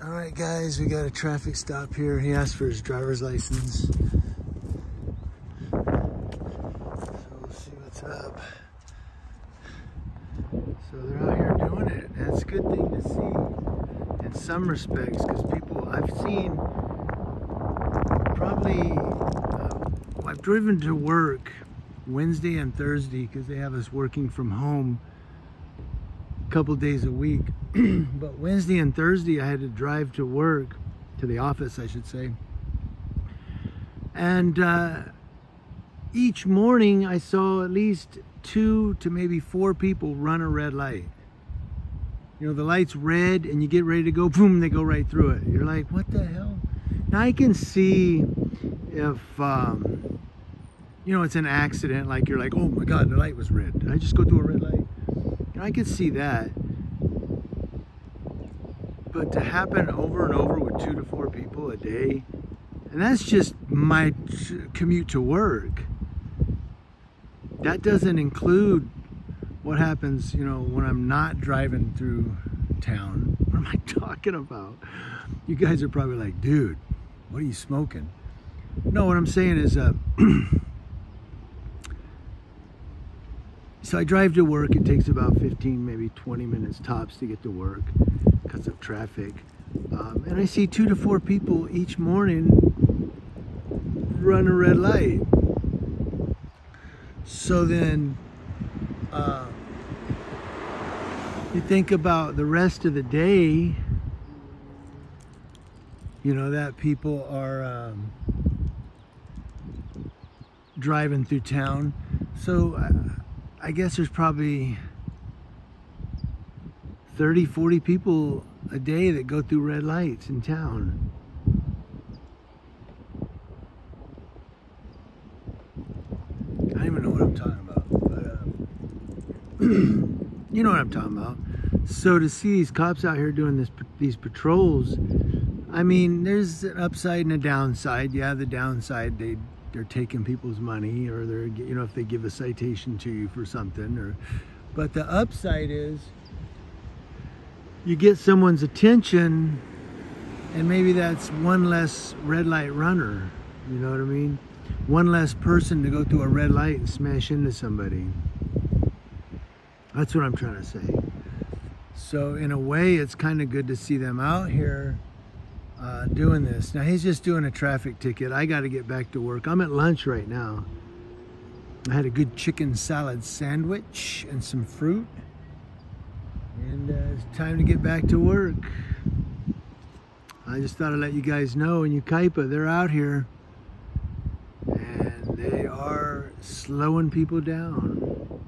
All right, guys, we got a traffic stop here. He asked for his driver's license. So we'll see what's up. So they're out here doing it. That's a good thing to see in some respects because people, I've seen probably, uh, I've driven to work Wednesday and Thursday because they have us working from home couple days a week. but Wednesday and Thursday I had to drive to work, to the office I should say. And uh, each morning I saw at least two to maybe four people run a red light. You know, the light's red and you get ready to go, boom, they go right through it. You're like, what the hell? Now I can see if, um, you know, it's an accident, like you're like, oh my God, the light was red. Did I just go through a red light? Know, I could see that. But to happen over and over with two to four people a day, and that's just my commute to work. That doesn't include what happens, you know, when I'm not driving through town. What am I talking about? You guys are probably like, dude, what are you smoking? No, what I'm saying is, uh, so I drive to work. It takes about 15, maybe 20 minutes tops to get to work because of traffic. Um, and I see two to four people each morning run a red light. So then uh, you think about the rest of the day, you know, that people are um, driving through town. So uh, I guess there's probably 30, 40 people a day that go through red lights in town. I don't even know what I'm talking about, but um, you know what I'm talking about. So to see these cops out here doing this, these patrols, I mean, there's an upside and a downside. Yeah, the downside, they they're taking people's money, or they're you know if they give a citation to you for something, or but the upside is you get someone's attention and maybe that's one less red light runner you know what I mean? One less person to go through a red light and smash into somebody. That's what I'm trying to say. So in a way it's kind of good to see them out here uh, doing this. Now he's just doing a traffic ticket. I got to get back to work. I'm at lunch right now. I had a good chicken salad sandwich and some fruit. And uh, it's time to get back to work. I just thought I'd let you guys know in Yucaipa, they're out here. And they are slowing people down.